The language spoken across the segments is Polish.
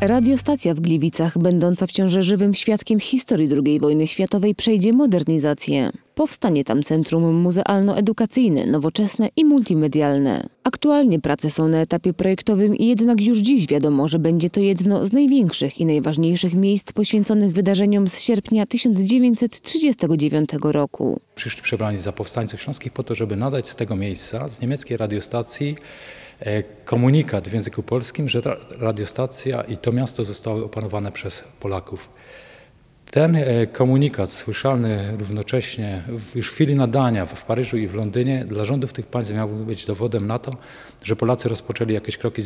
Radiostacja w Gliwicach, będąca wciąż żywym świadkiem historii II wojny światowej, przejdzie modernizację. Powstanie tam centrum muzealno-edukacyjne, nowoczesne i multimedialne. Aktualnie prace są na etapie projektowym i jednak już dziś wiadomo, że będzie to jedno z największych i najważniejszych miejsc poświęconych wydarzeniom z sierpnia 1939 roku. Przyszli przebrani za powstańców śląskich po to, żeby nadać z tego miejsca, z niemieckiej radiostacji, komunikat w języku polskim, że ta radiostacja i to miasto zostały opanowane przez Polaków. Ten e, komunikat słyszalny równocześnie już w chwili nadania w Paryżu i w Londynie dla rządów tych państw miał być dowodem na to, że Polacy rozpoczęli jakieś kroki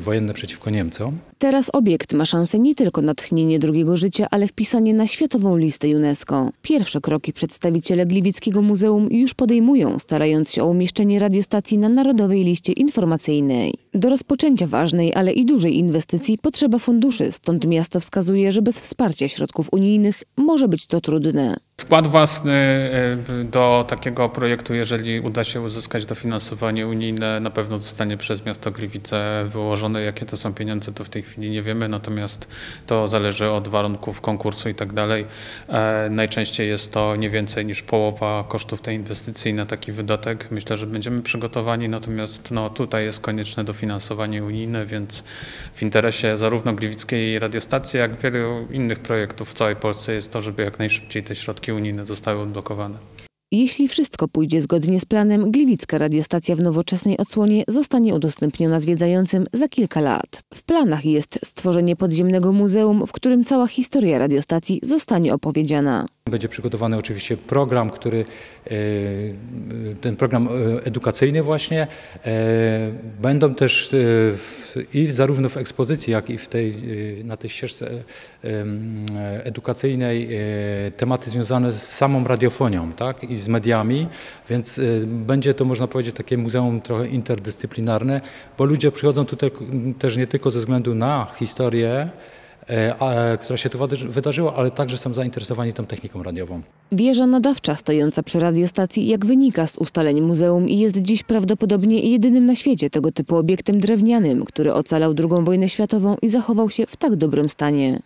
wojenne przeciwko Niemcom. Teraz obiekt ma szansę nie tylko na tchnienie drugiego życia, ale wpisanie na światową listę UNESCO. Pierwsze kroki przedstawiciele Gliwickiego Muzeum już podejmują, starając się o umieszczenie radiostacji na narodowej liście informacyjnej. Do rozpoczęcia ważnej, ale i dużej inwestycji potrzeba funduszy, stąd miasto wskazuje, że bez wsparcia środków unijnych może być to trudne. Wkład własny y, do takiego projektu, jeżeli uda się uzyskać dofinansowanie unijne, na pewno zostanie przez miasto Gliwice wyłożone. Jakie to są pieniądze, to w tej chwili nie wiemy, natomiast to zależy od warunków konkursu i tak dalej. E, Najczęściej jest to nie więcej niż połowa kosztów tej inwestycji na taki wydatek. Myślę, że będziemy przygotowani, natomiast no, tutaj jest konieczne dofinansowanie unijne, więc w interesie zarówno Gliwickiej Radiostacji, jak wielu innych projektów w całej Polsce jest to, żeby jak najszybciej te środki unijne zostały odblokowane. Jeśli wszystko pójdzie zgodnie z planem, Gliwicka radiostacja w nowoczesnej odsłonie zostanie udostępniona zwiedzającym za kilka lat. W planach jest stworzenie podziemnego muzeum, w którym cała historia radiostacji zostanie opowiedziana. Będzie przygotowany oczywiście program, który, e, ten program e, edukacyjny właśnie. E, Będą też i zarówno w ekspozycji, jak i w tej, na tej ścieżce edukacyjnej tematy związane z samą radiofonią tak? i z mediami, więc będzie to można powiedzieć takie muzeum trochę interdyscyplinarne, bo ludzie przychodzą tutaj też nie tylko ze względu na historię, która się tu wydarzy- wydarzyła, ale także są zainteresowani tą techniką radiową. Wieża nadawcza stojąca przy radiostacji, jak wynika z ustaleń muzeum, jest dziś prawdopodobnie jedynym na świecie tego typu obiektem drewnianym, który ocalał II wojnę światową i zachował się w tak dobrym stanie.